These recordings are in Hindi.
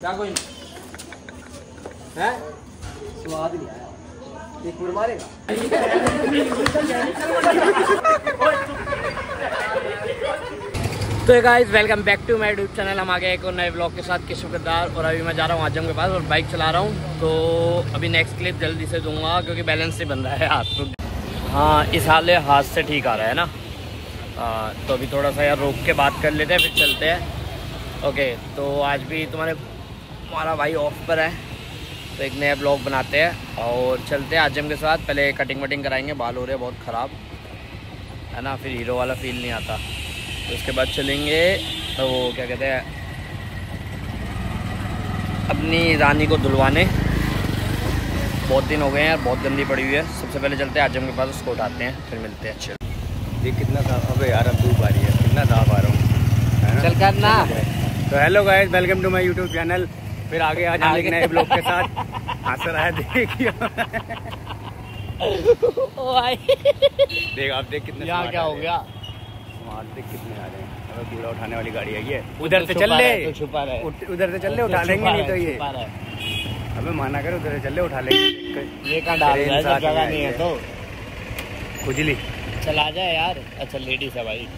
क्या कोई है? स्वाद नहीं आया। एक मारेगा? तो guys welcome back to my YouTube channel हम आ गए एक और नए ब्लॉग के साथ किशोर किरदार और अभी मैं जा रहा हूँ आज़म के पास और बाइक चला रहा हूँ। तो अभी नेक्स्ट क्लिप जल्दी से दूँगा क्योंकि बैलेंस से बन रहा है हाथ तो। हाँ इस हाल हाथ से ठीक आ रहा है ना? हाँ तो अभी थोड़ा सा यार रोक के बात कर लेते हैं फिर चलते हैं। ओके तो आज भी तुम्हारे हमारा भाई ऑफ़ पर है। तो एक नया ब्लॉग बनाते हैं और चलते हैं आज़म के साथ। पहले कटिंग वटिंग कराएँगे बाल हो रहे हैं बहुत ख़राब। है ना फिर हीरो वाला फील नहीं आता। तो उसके बाद चलेंगे तो वो क्या कहते हैं अपनी रानी को धुलवाने बहुत दिन हो गए हैं यार बहुत गंदी पड़ी हुई है। सबसे पहले चलते हैं आज़म के पास उसको उठाते हैं फिर मिलते हैं। चल। देख कितना साफ़ अबे यार अब धूप आ रही है। कितना साफ़ आ रहा हूँ। चल कर ना तो hello guys welcome to my YouTube channel फिर आगे आज हम एक नए ब्लॉग के साथ रहा है देखिए देख आप देख कितने यहाँ क्या हो गया। देख कितने आ रहे हैं। अबे कूड़ा उठाने वाली गाड़ी आई है। ये उधर से चल ले। तो छुपा रहा। उधर से चल ले उठा लेंगे नहीं तो ये। अबे माना कर उधर से चल ले उठा लेंगे। ये कहाँ डाल रहा है? जगह नहीं है। तो। खुजली। चला जाए यार। अच्छा लेडीज़ है भाई।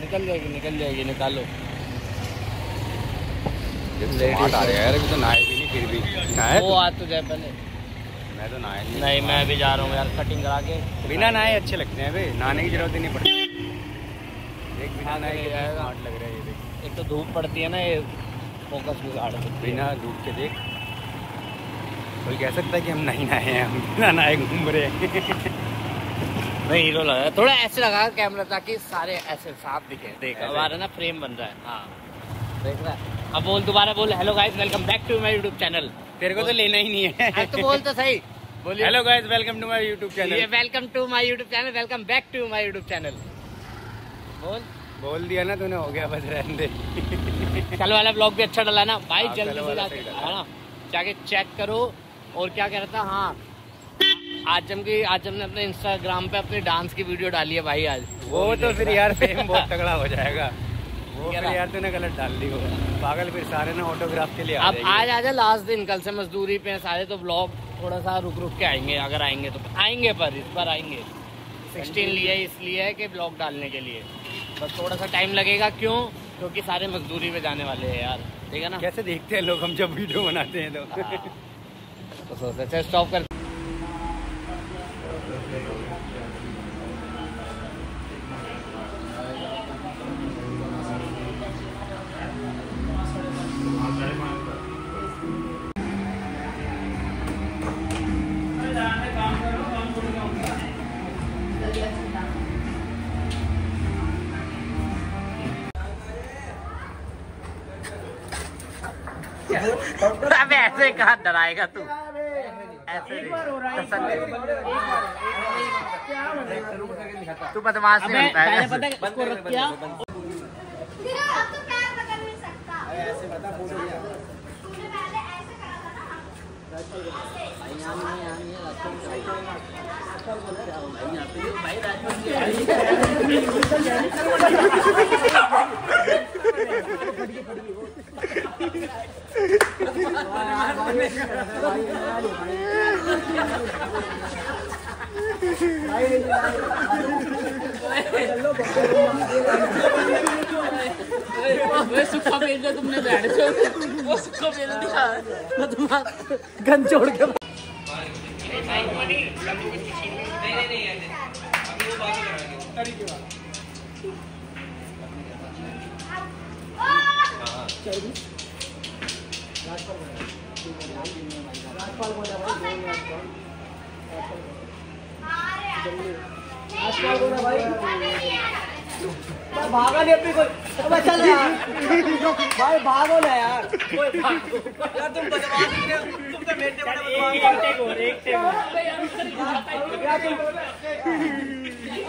निकल जाएगी निकल जाएगी निकालो। स्मार्ट आ रहे यार अभी तो नहाए भी नहीं फिर भी। नहाए? वो तू? तो जाए पहले। मैं तो नहाया नहीं। नहीं मैं भी जा रहा हूँ यार कटिंग करा के। बिना नहाए अच्छे लगते हैं भाई नहाने की ज़रूरत ही नहीं पड़ती। देख बिना हाँ, नहाए नहीं कितना जाएगा। स्मार्ट लग रहा है ये देख। एक तो धूप पड़ती है ना ये फोकस बिगाड़ बिना धूप के देख। कोई कह सकता है कि हम नहीं नहाए हैं हम बिना नहाए घूम रहे हैं। नहीं हीरो लगा थोड़ा ऐसे लगा कैमरा ताकि सारे ऐसे साफ़ दिखे। देख हमारा ना फ्रेम बन रहा है। हाँ। देख रहा है। अब बोल दोबारा बोल। Hello guys welcome back to my YouTube channel तेरे को तो लेना ही नहीं है। अब तो बोल तो सही। बोलिए। Hello guys welcome to my YouTube ये channel welcome to my YouTube channel welcome back to my YouTube channel बोल। बोल दिया ना तूने हो गया बस रहने दे। कल वाला ब्लॉग भी अच्छा डला ना? भाई हाँ, जल्दी से जाके है जाके चेक करो और क्या कह रहा था? हाँ। आज़म की आज़म ने अपने इंस्टाग्राम पे अपनी डांस की वीडियो डाली है भाई आज। वो तो फिर यार फेम बहुत तगड़ा हो जाएगा। वो? यार तूने गलत डाल दी होगा पागल फिर सारे ना ऑटोग्राफ के लिए आ अब। आज आजा लास्ट दिन कल से मजदूरी पे सारे तो ब्लॉग थोड़ा सा रुक रुक के आएँगे अगर आएँगे तो आएँगे पर इस बार आएँगे। सिक्सटीन लिए इसलिए है कि ब्लॉग डालने के लिए। बस थोड़ा सा टाइम लगेगा क्यों? क्योंकि सारे मजदूरी पे जाने वाले हैं यार ठीक है ना? कैसे देखते हैं लोग हम जब वीडियो बनाते हैं तो। हाँ। तो सोचते स्टॉप कर अब ऐसे कहा डराएगा तू? ऐसे। तू बदमाश नहीं बनता है फिर सुखा दिया तुमने बैठ वो सुखा भेज दिया मैं तुम्हारा गन छोड़ के भागा नहीं अपनी कोई अबे चल यार भाई भागो ना यार। यार तुम तुम तो मेरे बड़े बदमाश एक टेक और एक टेक यार तुम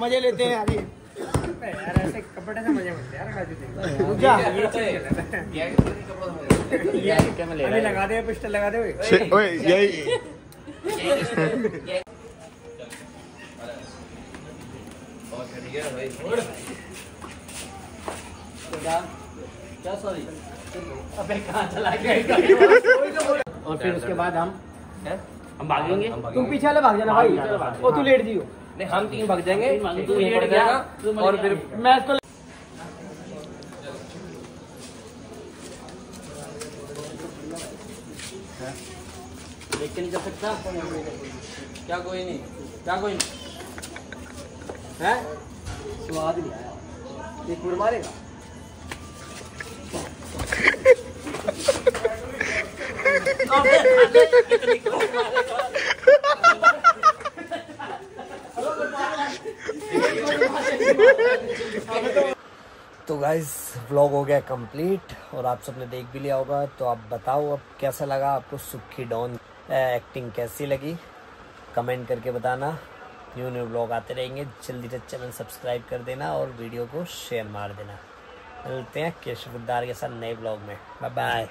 मज़े लेते हैं अभी ऐसे कपड़े से मज़े मिलते यार रुक जा अभी लगा दे पिस्टल लगा दे छे- ओए यही क्या सॉरी? अबे कहाँ चला गया? और फिर उसके बाद हम हम भागेंगे? तुम पीछे वाले भाग जाना भाई। ओ तू लेट जियो नहीं हम तीन भाग जाएँगे। तू लेट जाएगा और फिर मैं इसको देख के नहीं जा सकता? क्या कोई नहीं क्या कोई नहीं। है? स्वाद नहीं आया। ये कुड़ मारेगा। तो गाइज़ व्लॉग हो गया कंप्लीट और आप सबने देख भी लिया होगा। तो आप बताओ, अब कैसा लगा आपको सुखी डॉन? एक्टिंग कैसी लगी? कमेंट करके बताना। न्यू न्यू ब्लॉग आते रहेंगे। जल्दी से चैनल सब्सक्राइब कर देना और वीडियो को शेयर मार देना। मिलते हैं केशव गुद्दार के साथ नए ब्लॉग में। Bye bye